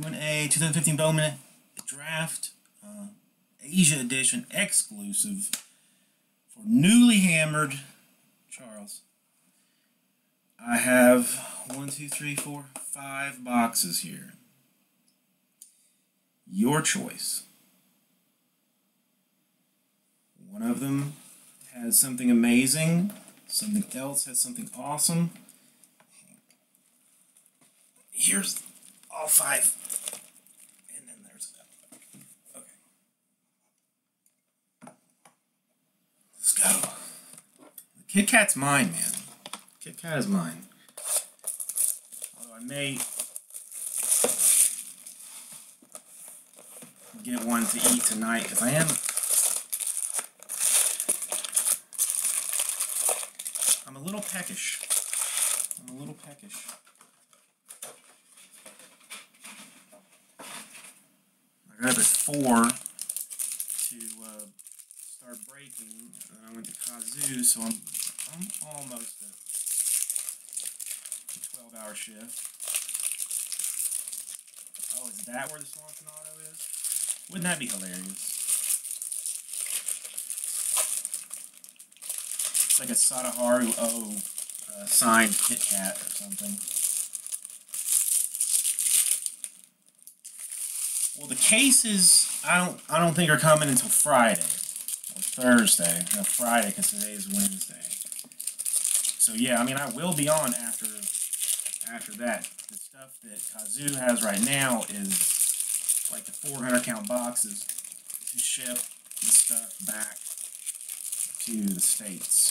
doing a 2015 Bowman Draft uh, Asia Edition exclusive for newly hammered Charles. I have one, two, three, four, five boxes here. Your choice. One of them has something amazing. Something else has something awesome. Here's all five. And then there's that. okay. Let's go. The Kit Kat's mine, man. Kit Kat is mine. Although I may get one to eat tonight because I am I'm a little peckish. I'm a little peckish. At four to uh, start breaking, and I went to Kazoo, so I'm I'm almost at a twelve hour shift. Oh, is that where the Swanson Auto is? Wouldn't that be hilarious? It's like a Sadaharu O uh, signed Kit Kat or something. Well, the cases I don't I don't think are coming until Friday or Thursday. No, Friday because today is Wednesday. So yeah, I mean I will be on after after that. The stuff that Kazoo has right now is like the 400 count boxes to ship the stuff back to the states.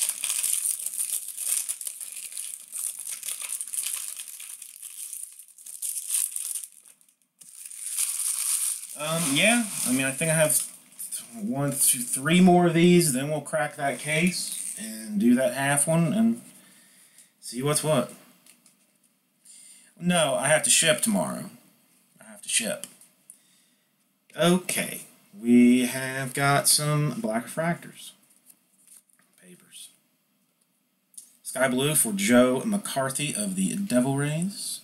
Um, yeah, I mean, I think I have one, two, three more of these. Then we'll crack that case and do that half one and see what's what. No, I have to ship tomorrow. I have to ship. Okay, we have got some black refractors. Papers. Sky blue for Joe McCarthy of the Devil Rays.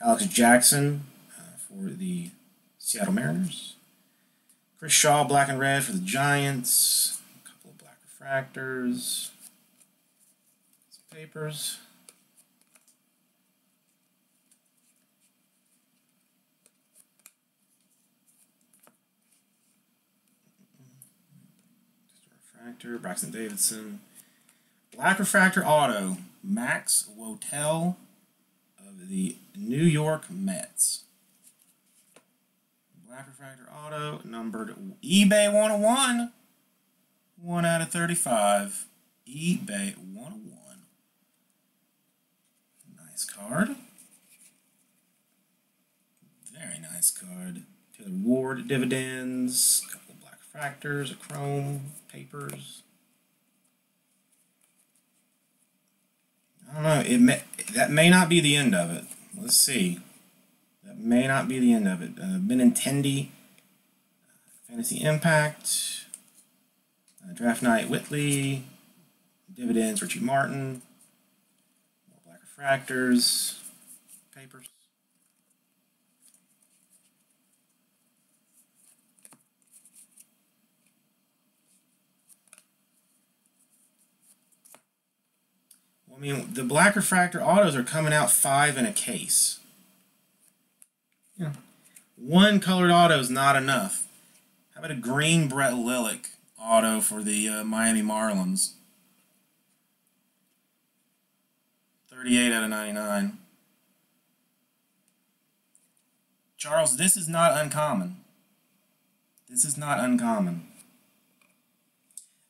Alex Jackson uh, for the Seattle Mariners. Chris Shaw, black and red for the Giants. A couple of black refractors. Some papers. Just a refractor. Braxton Davidson. Black refractor auto. Max Wotell of the New York Mets. Black Factor Auto, numbered eBay 101. 1 out of 35. eBay 101. Nice card. Very nice card. Taylor Ward dividends, a couple of black refractors, a chrome, papers. I don't know. It may, that may not be the end of it. Let's see. May not be the end of it. Uh, Benintendi, Fantasy Impact, uh, Draft Night Whitley, Dividends Richie Martin, Black Refractors, Papers. I mean, the Black Refractor autos are coming out five in a case. Yeah. One colored auto is not enough. How about a green Brett Lilek auto for the uh, Miami Marlins? 38 out of 99. Charles, this is not uncommon. This is not uncommon.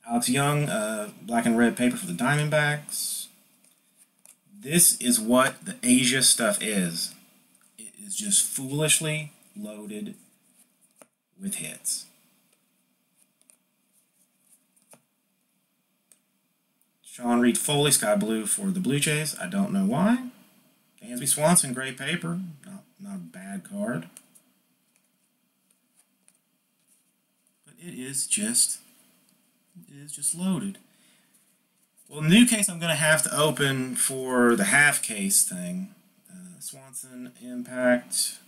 Alex Young, uh, black and red paper for the Diamondbacks. This is what the Asia stuff is is just foolishly loaded with hits. Sean Reid-Foley, Sky Blue for the Blue Jays. I don't know why. Dansby Swanson, gray paper. Not, not a bad card. But it is just, it is just loaded. Well, new case, I'm going to have to open for the half case thing. Swanson Impact.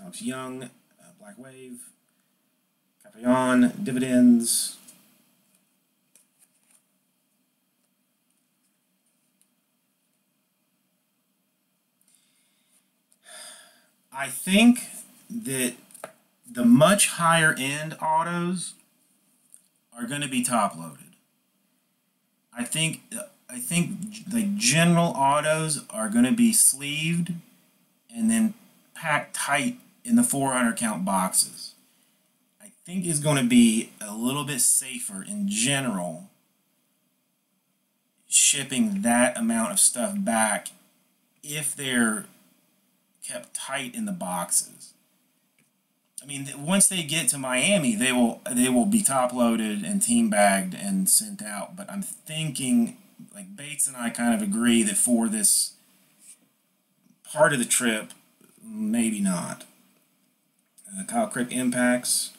Alex Young, uh, Black Wave, Caprion, Dividends. I think that the much higher end autos are going to be top loaded. I think I think like general autos are going to be sleeved and then packed tight in the 400 count boxes. I think is going to be a little bit safer in general shipping that amount of stuff back if they're kept tight in the boxes. I mean, once they get to Miami, they will they will be top loaded and team bagged and sent out. But I'm thinking, like Bates and I kind of agree that for this part of the trip, maybe not. Uh, Kyle Crick impacts.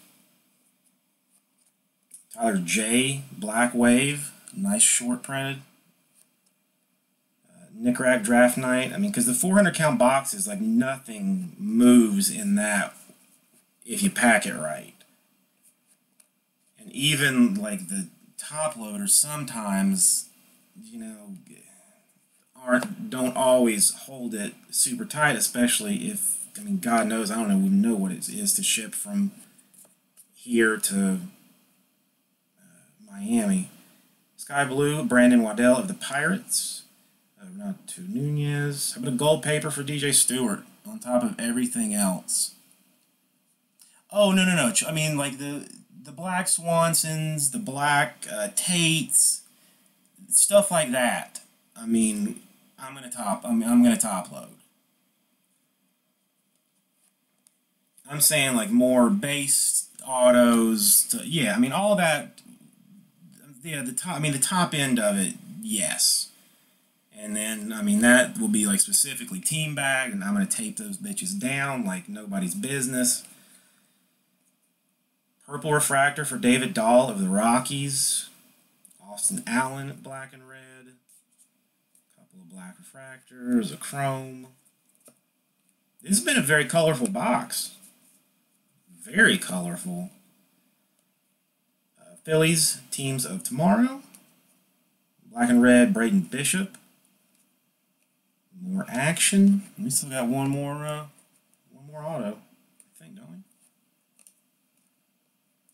Tyler Jay Black Wave, nice short printed. Uh, Nick Rack Draft Night. I mean, because the 400 count box is like nothing moves in that if you pack it right. And even like the top loaders sometimes, you know, aren't don't always hold it super tight, especially if I mean God knows I don't even know what it is to ship from here to uh, Miami. Sky Blue, Brandon Waddell of the Pirates. Uh, to Nunez. How about a gold paper for DJ Stewart on top of everything else? Oh no no no! I mean like the the black Swansons, the black uh, Tates, stuff like that. I mean, I'm gonna top. I'm I'm gonna top load. I'm saying like more base autos. To, yeah, I mean all that. Yeah, the top. I mean the top end of it. Yes. And then, I mean, that will be like specifically team bag, and I'm going to tape those bitches down like nobody's business. Purple refractor for David Dahl of the Rockies. Austin Allen, black and red. A couple of black refractors, a chrome. This has been a very colorful box. Very colorful. Uh, Phillies, teams of tomorrow. Black and red, Braden Bishop. More action. We still got one more, uh, one more auto. I think, don't we?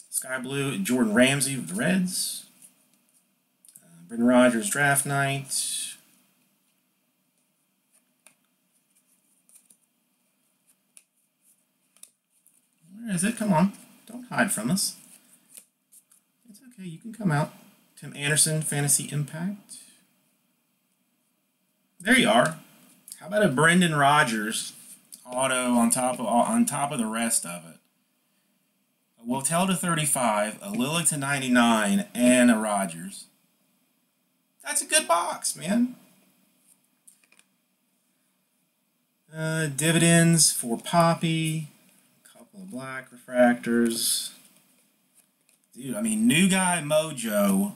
Sky Blue, Jordan Ramsey with the Reds. Brendan Rodgers, Draft Night. Where is it? Come on. Don't hide from us. It's okay. You can come out. Tim Anderson, Fantasy Impact. There you are. How about a Brendan Rodgers auto on top of on top of the rest of it? a Wotell to 35, a Lilly to 99, and a Rodgers. That's a good box, man. Uh, dividends for Poppy. A couple of black refractors. Dude, I mean, New Guy Mojo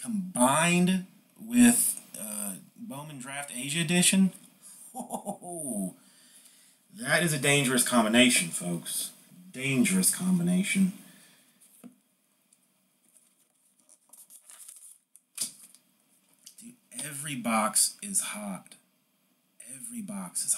combined with uh, Bowman Draft Asia Edition. Oh, that is a dangerous combination, folks dangerous combination. Dude, every box is hot. Every box is hot.